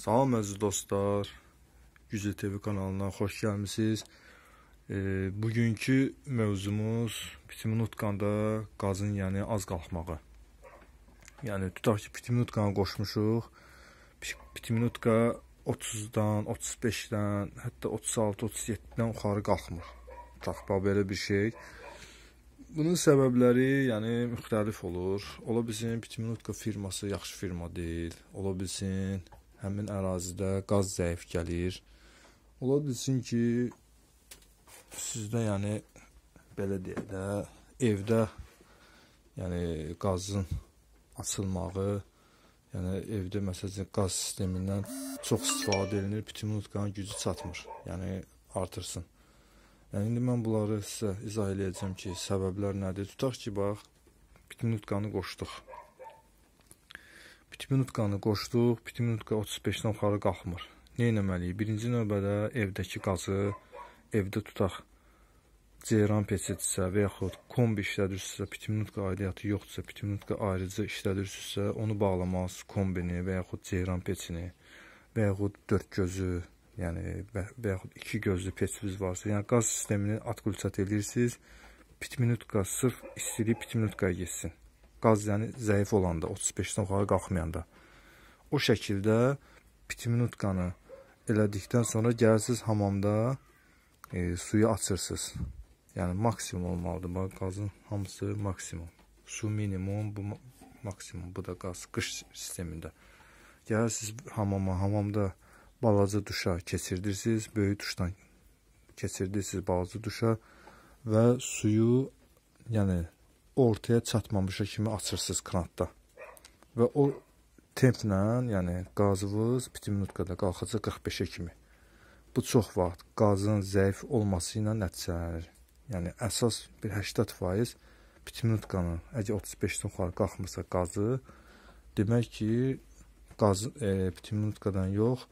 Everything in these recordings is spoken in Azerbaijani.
Salam əziz dostlar, Güclə TV kanalına xoş gəlmisiniz. E, bugünkü mövzumuz pitiminutqanda qazın, yəni az qalxmağı. Yəni tutaq ki, pitiminutqanı qoşmuşuq. Pitiminutqa 30-dan, 35-dən, hətta 36-37-dən yuxarı qalxmır. Tutaq belə bir şey. Bunun səbəbləri, yəni müxtəlif olur. Ola bilsin pitiminutqa firması yaxşı firma deyil. Ola bilsin həmin ərazidə qaz zəif gəlir. Ola bilsin ki, sizdə yəni belə deyək də evdə yəni qazın açılmağı, yəni evdə məsələn qaz sistemindən çox istifadə edilir, pitiminutkanın gücü çatmır. Yəni artırsın. Yəni indi mən bunları sizə izah eləyəcəm ki, səbəblər nədir? Tutaq ki, bax, pitiminutkanı qoşduq. Pitiminutkanı qoşduq, pitiminutqa 35-dən yuxarı qalxmır. Nə etməliyik? Birinci növbədə evdəki qazı evdə tutaq ceyran peçedirsə və yaxud kombi işlədirsinizsə, pitiminutqa aidiyyatı yoxdursa, pitiminutqa ayrıcı işlədirsinizsə, onu bağlamaq kombini və yaxud ceyran peçini və yaxud dörd gözü, yəni və, və yaxud iki gözlü peçiniz varsa, yəni qaz sistemini atqulçat edirsiniz. Pitiminutqa sırf istilik pitiminutqaya getsin qaz yəni zəif olanda, 35-dən yuxarı qalxmayanda. O şəkildə pitiminutkanı elədikdən sonra gəlirsiniz hamamda e, suyu açırsınız. Yəni maksimum olmalıdır. Bax qazın hamısı maksimum. Su minimum, bu maksimum, bu da qaz qış sistemində. Gəlirsiniz hamama, hamamda balaca duşa keçirdirsiniz, böyük duşdan keçirdirsiniz balaca duşa və suyu yəni ortaya çatmamışa kimi açırsınız kranatda. Və o templə, yəni qazınız bitim minutqada qalxacaq 45-ə kimi. Bu çox vaxt qazın zəif olması ilə nəticələnir. Yəni əsas bir 80% bitim minutqanın əgər 35-dən yuxarı qalxmırsa qazı, demək ki, qaz e, bitim minutqadan yox,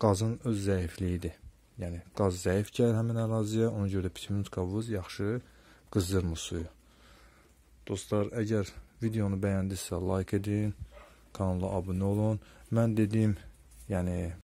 qazın öz zəifliyidir. Yəni qaz zəif gəlir həmin əraziyə, ona görə də bitim minutqavız yaxşı qızdırmır suyu. Dostlar, əgər videonu bəyəndinizsə, like edin, kanala abunə olun. Mən dediyim, yəni